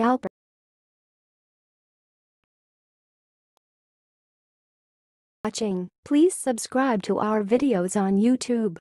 Alper. Watching. Please subscribe to our videos on YouTube.